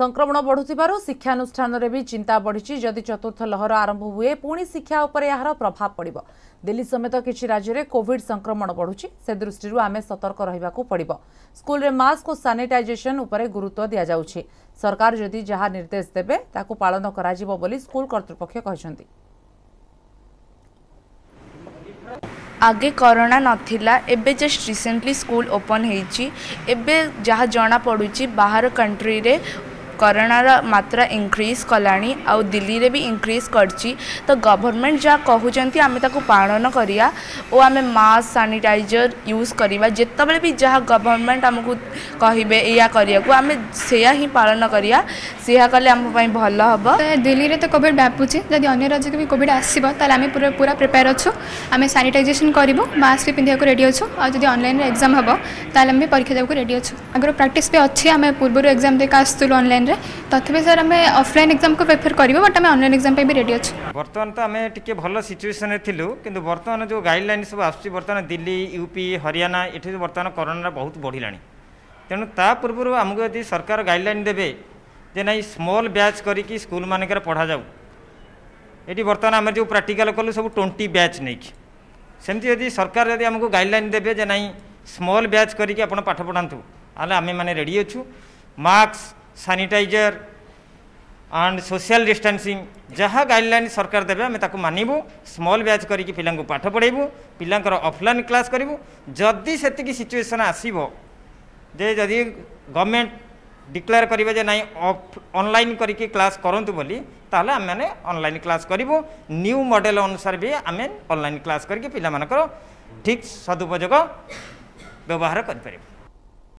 ସଂକ୍ରମଣ ବଢ଼ୁଥିବାରୁ ଶିକ୍ଷାନୁଷ୍ଠାନରେ ବି ଚିନ୍ତା ବଢ଼ିଛି ଯଦି ଚତୁର୍ଥ ଲହର ଆରମ୍ଭ ହୁଏ ପୁଣି ଶିକ୍ଷା ଉପରେ ଏହାର ପ୍ରଭାବ ପଡ଼ିବ ଦିଲ୍ଲୀ ସମେତ କିଛି ରାଜ୍ୟରେ କୋଭିଡ୍ ସଂକ୍ରମଣ ବଢ଼ୁଛି ସେ ଦୃଷ୍ଟିରୁ ଆମେ ସତର୍କ ରହିବାକୁ ପଡ଼ିବ ସ୍କୁଲରେ ମାସ୍କ ଓ ସାନିଟାଇଜେସନ୍ ଉପରେ ଗୁରୁତ୍ୱ ଦିଆଯାଉଛି ସରକାର ଯଦି ଯାହା ନିର୍ଦ୍ଦେଶ ଦେବେ ତାକୁ ପାଳନ କରାଯିବ ବୋଲି ସ୍କୁଲ କର୍ତ୍ତୃପକ୍ଷ କହିଛନ୍ତି ଆଗେ କରୋନା ନଥିଲା ଏବେ ଜଷ୍ଟ ରିସେଣ୍ଟଲି ସ୍କୁଲ ଓପନ୍ ହେଇଛି ଏବେ ଯାହା ଜଣାପଡ଼ୁଛି ବାହାର କଣ୍ଟ୍ରିରେ କରୋନାର ମାତ୍ରା ଇନକ୍ରିଜ୍ କଲାଣି ଆଉ ଦିଲ୍ଲୀରେ ବି ଇନକ୍ରିଜ୍ କରିଛି ତ ଗଭର୍ଣ୍ଣମେଣ୍ଟ ଯାହା କହୁଛନ୍ତି ଆମେ ତାକୁ ପାଳନ କରିବା ଓ ଆମେ ମାସ୍କ ସାନିଟାଇଜର ୟୁଜ୍ କରିବା ଯେତେବେଳେ ବି ଯାହା ଗଭର୍ଣ୍ଣମେଣ୍ଟ ଆମକୁ କହିବେ ଏଇଆ କରିବାକୁ ଆମେ ସେୟା ହିଁ ପାଳନ କରିବା ସେୟା କଲେ ଆମ ପାଇଁ ଭଲ ହେବ ଦିଲ୍ଲୀରେ ତ କୋଭିଡ଼ ବ୍ୟାପୁଛି ଯଦି ଅନ୍ୟ ରାଜ୍ୟକୁ ବି କୋଭିଡ଼ ଆସିବ ତାହେଲେ ଆମେ ପୁରା ପୁରା ପ୍ରିପେୟାର ଅଛୁ ଆମେ ସାନିଟାଇଜେସନ୍ କରିବୁ ମାସ୍କ ବି ପିନ୍ଧିବାକୁ ରେଡ଼ି ଅଛୁ ଆଉ ଯଦି ଅନଲାଇନ୍ରେ ଏକ୍ଜାମ୍ ହେବ ତାହେଲେ ଆମେ ପରୀକ୍ଷା ଦେବାକୁ ରେଡ଼ି ଅଛୁ ଆଗର ପ୍ରାକ୍ଟିସ୍ ବି ଅଛି ଆମେ ପୂର୍ବରୁ ଏକ୍ଜାମ୍ ଦେଇକି ଆସୁଥିଲୁ ଅନଲାଇନ୍ରେ ଅନଲାଇନ୍ରେ ତଥାପି ସାର୍ ଆମେ ଅଫଲାଇନ୍ ଏକ୍ଜାମ୍କୁ ପ୍ରିଫର କରିବୁ ବଟ୍ ଆମେ ଅନଲାଇନ୍ ଏକ୍ଜାମ୍ ପାଇଁ ବି ରେଡ଼ି ଅଛୁ ବର୍ତ୍ତମାନ ତ ଆମେ ଟିକେ ଭଲ ସିଚୁଏସନ୍ରେ ଥିଲୁ କିନ୍ତୁ ବର୍ତ୍ତମାନ ଯେଉଁ ଗାଇଡ଼ଲାଇନ୍ ସବୁ ଆସୁଛି ବର୍ତ୍ତମାନ ଦିଲ୍ଲୀ ୟୁପି ହରିୟାଣା ଏଠି ବର୍ତ୍ତମାନ କରୋନା ବହୁତ ବଢ଼ିଲାଣି ତେଣୁ ତା ପୂର୍ବରୁ ଆମକୁ ଯଦି ସରକାର ଗାଇଡ଼ଲାଇନ୍ ଦେବେ ଯେ ନାଇଁ ସ୍ମଲ୍ ବ୍ୟାଚ୍ କରିକି ସ୍କୁଲମାନଙ୍କରେ ପଢ଼ାଯାଉ ଏଠି ବର୍ତ୍ତମାନ ଆମେ ଯେଉଁ ପ୍ରାକ୍ଟିକାଲ କଲୁ ସବୁ ଟ୍ୱେଣ୍ଟି ବ୍ୟାଚ୍ ନେଇକି ସେମିତି ଯଦି ସରକାର ଯଦି ଆମକୁ ଗାଇଡ଼ଲାଇନ୍ ଦେବେ ଯେ ନାଇଁ ସ୍ମଲ୍ ବ୍ୟାଚ୍ କରିକି ଆପଣ ପାଠ ପଢ଼ାନ୍ତୁ ହେଲେ ଆମେମାନେ ରେଡ଼ି ଅଛୁ masks sanitizer and social distancing ଯାହା ଗାଇଡ଼ଲାଇନ୍ ସରକାର ଦେବେ ଆମେ ତାକୁ ମାନିବୁ ସ୍ମଲ୍ ବ୍ୟାଚ୍ କରିକି ପିଲାଙ୍କୁ ପାଠ ପଢ଼ାଇବୁ ପିଲାଙ୍କର ଅଫଲାଇନ୍ କ୍ଲାସ୍ କରିବୁ ଯଦି ସେତିକି ସିଚୁଏସନ୍ ଆସିବ ଯେ ଯଦି ଗଭର୍ଣ୍ଣମେଣ୍ଟ ଡିକ୍ଲେୟାର କରିବେ ଯେ ନାଇଁ ଅନଲାଇନ୍ କରିକି କ୍ଲାସ୍ କରନ୍ତୁ ବୋଲି ତାହେଲେ ଆମେମାନେ ଅନଲାଇନ୍ କ୍ଲାସ୍ କରିବୁ ନ୍ୟୁ ମଡ଼େଲ୍ ଅନୁସାରେ ବି ଆମେ ଅନଲାଇନ୍ କ୍ଲାସ୍ କରିକି ପିଲାମାନଙ୍କର ଠିକ୍ ସଦୁପଯୋଗ ବ୍ୟବହାର କରିପାରିବୁ